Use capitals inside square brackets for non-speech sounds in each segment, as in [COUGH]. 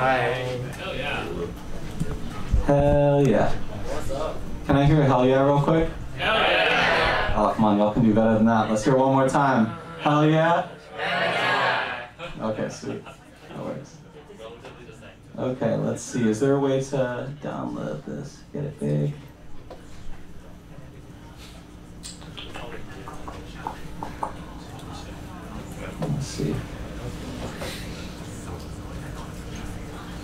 Hell yeah. Hell yeah. What's up? Can I hear hell yeah real quick? Hell yeah. Oh, come on, y'all can do better than that. Let's hear one more time. Hell yeah? Okay, sweet. That works. Okay, let's see. Is there a way to download this? Get it big? Let's see.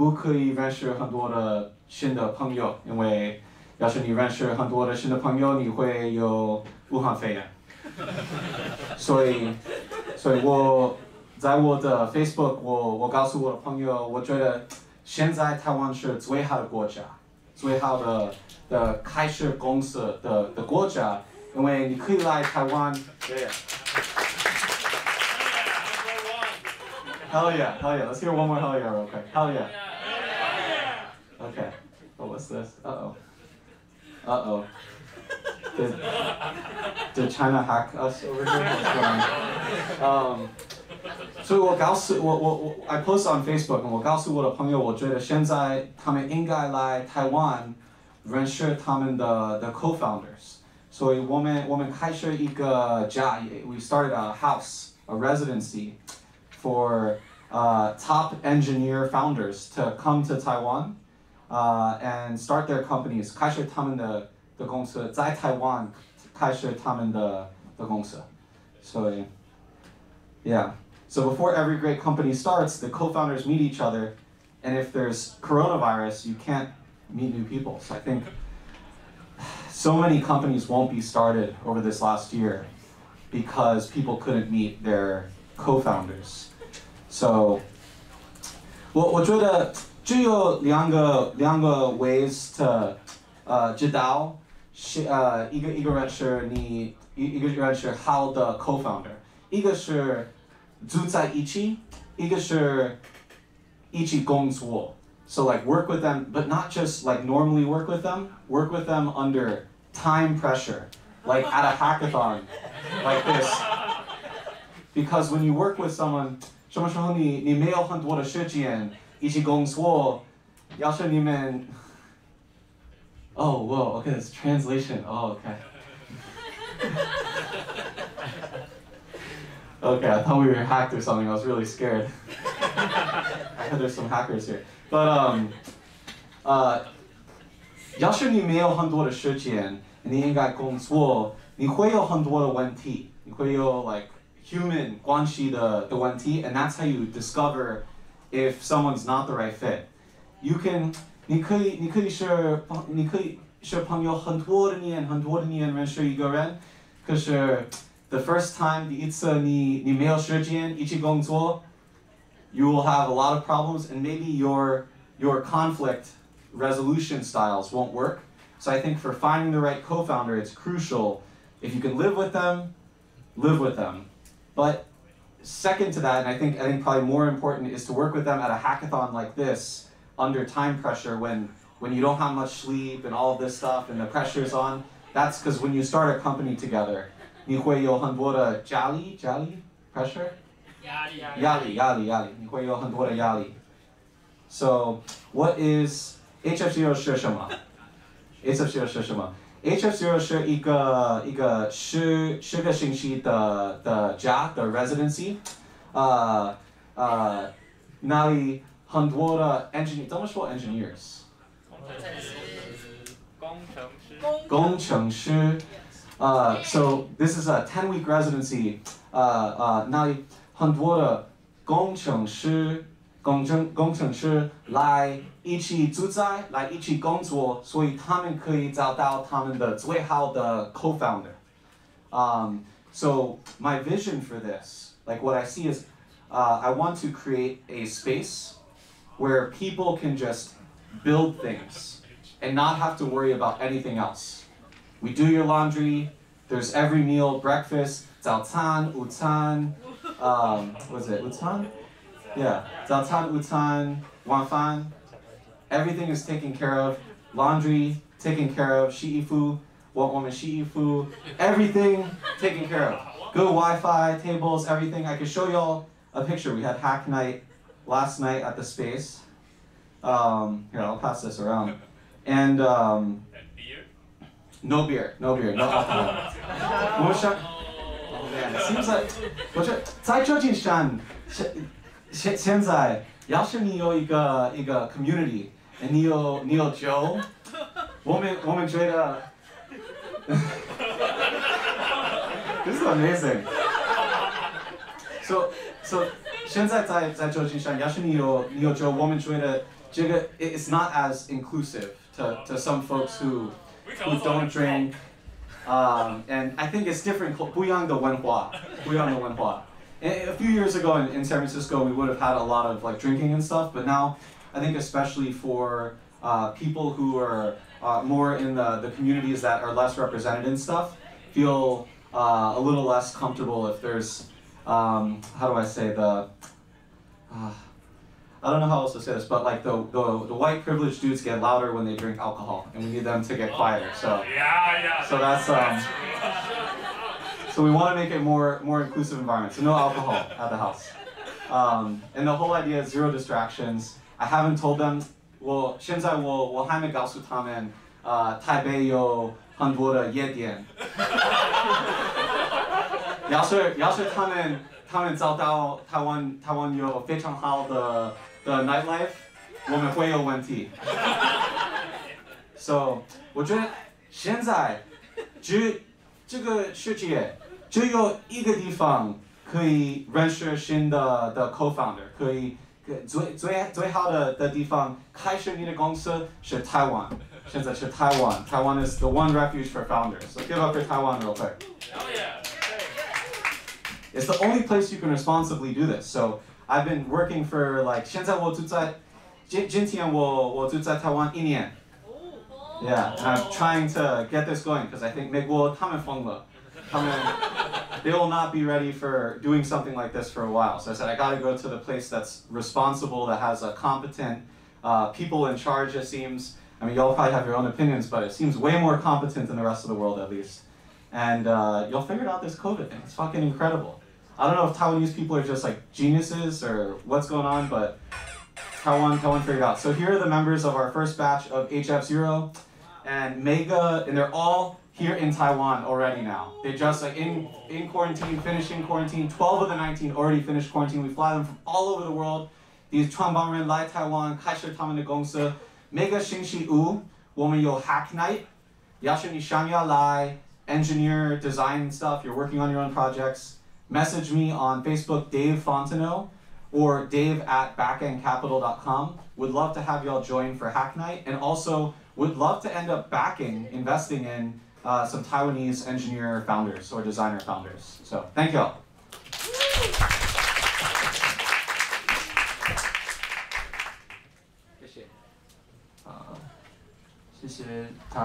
不可以认识很多的新的朋友，因为要是你认识很多的新的朋友，你会有武汉肺炎。[LAUGHS] 所以，所以我在我的 Facebook，我我告诉我的朋友，我觉得现在台湾是最好的国家，最好的的开始公司的的国家，因为你可以来台湾。Yeah. Hell yeah, hell yeah. Let's hear one more hell yeah real quick. Hell yeah. Okay. Oh, what's this? Uh oh. Uh oh. Did, did China hack us over here? What's going on? Um, 所以我告诉我我我 I post on Facebook，我告诉我的朋友，我觉得现在他们应该来台湾认识他们的的 co-founders。所以我们我们开始一个家，we started a house, a residency for uh, top engineer founders to come to Taiwan uh, and start their companies. 开始他们的的公司在台湾开始他们的的公司。所以 yeah. So before every great company starts, the co-founders meet each other, and if there's coronavirus, you can't meet new people. So I think so many companies won't be started over this last year because people couldn't meet their co-founders. So 我我觉得 只有两个两个 ways to 呃知道是呃一个一个人是你一一个人是好的 co-founder，一个是住在一起，一个是一起工作。So like work with them, but not just like normally work with them. Work with them under time pressure, like at a hackathon, like this. Because when you work with someone, 什么时候你你没有很多的时间 一起工作，要是你们 Oh, [LAUGHS] whoa, okay, it's translation. Oh, okay. [LAUGHS] okay, I thought we were hacked or something. I was really scared. I heard there's some hackers here. But, um, uh, 要是你没有很多的时间，你应该工作，你会有很多的问题，你会有 like human 关系的的问题，and that's how you discover if someone's not the right fit. You can 你可以，你可以是朋，你可以是朋友很多的年，很多的年认识一个人，可是 the first time 第一次你你没有时间一起工作，you will have a lot of problems and maybe your your conflict resolution styles won't work. So I think for finding the right co-founder, it's crucial if you can live with them, live with them. But second to that, and I think I think probably more important is to work with them at a hackathon like this under time pressure when when you don't have much sleep and all this stuff and the pressure is on. That's because when you start a company together, Nihueyo Hanbora Jali, Jali, pressure? Yali, Yali, Yali, Yali. Nihueyo Hanbora Yali. So what is HF0 Shirshima? HF0 Shirshima. ？HF0 是什么？HF0 是一个一个十十个星期的的家的 residency，呃呃，那里很多的 engineer 怎么说 engineers？工程师。工程师。Uh, so this is a 10 week residency. Uh, uh, 那里很多的工程师、 工程工程师来一起住在，来一起工作，所以他们可以找到他们的最好的 co-founder. Um, so my vision for this, like what I see is, uh, I want to create a space where people can just build things and not have to worry about anything else. We do your laundry. There's every meal, breakfast, 早餐,午餐, um, what is it, 午餐? Yeah, 早餐,午餐,晚饭. Everything is taken care of. Laundry taken care of. 洗衣服,我们洗衣服. Everything taken care of. Good Wi-Fi, tables, everything. I could show y'all a picture. We had hack night last night at the space. Um, here, I'll pass this around. And um, beer? no beer, no beer, no alcohol. 我们想 Oh man, it seems like 我觉得在旧金山 现现现在，要是你有一个一个 community，你有你有酒，我们我们觉得 This [LAUGHS] is amazing. So [LAUGHS] so 现在在在旧金山，要是你有你有酒，我们觉得这个 it- it's not as inclusive to to some folks who We who don't drink. Um, and I think it's different. 不一样的文化，不一样的文化。 A few years ago in, in San Francisco, we would have had a lot of like drinking and stuff, but now I think especially for uh, people who are uh, more in the, the communities that are less represented and stuff, feel uh, a little less comfortable if there's, um, how do I say, the, uh, I don't know how else to say this, but like the, the, the white privileged dudes get louder when they drink alcohol, and we need them to get quieter. So. Yeah, yeah. So that's, um, So we want to make it more more inclusive environment. So no alcohol at the house. Um, and the whole idea is zero distractions. I haven't told them. 我现在我我还没告诉他们，呃，台北有很多的夜店。要是要是他们他们找到台湾台湾有非常好的的 nightlife，我们会有问题。So 我觉得现在只这个世界 只有一个地方可以认识新的的 co-founder，可以可最最最好的的地方开始你的公司是台湾，现在是台湾，台湾 is the one refuge for founders. So give up for Taiwan real quick. Hell yeah. It's the only place you can responsibly do this. So I've been working for like 现在我住在今今天我我住在台湾一年。Yeah, and I'm trying to get this going because I think 美国他们疯了， 他们 they will not be ready for doing something like this for a while. So I said I got to go to the place that's responsible, that has a competent uh, people in charge. It seems. I mean, y'all probably have your own opinions, but it seems way more competent than the rest of the world, at least. And uh, y'all figured out this COVID thing. It's fucking incredible. I don't know if Taiwanese people are just like geniuses or what's going on, but Taiwan, Taiwan figured out. So here are the members of our first batch of HF0 and Mega, and they're all here in Taiwan already now. They just like in in quarantine, finishing quarantine. 12 of the 19 already finished quarantine. We fly them from all over the world. These 创办人来台湾，开始他们的公司。每个星期五，我们有 Hack Night。要是你想要来 engineer, design stuff, you're working on your own projects, message me on Facebook, Dave Fontenot, or dave at backendcapital.com. Would love to have y'all join for Hack Night, and also would love to end up backing, investing in uh, some Taiwanese engineer founders or designer founders. So thank y'all. 谢谢。啊，谢谢他。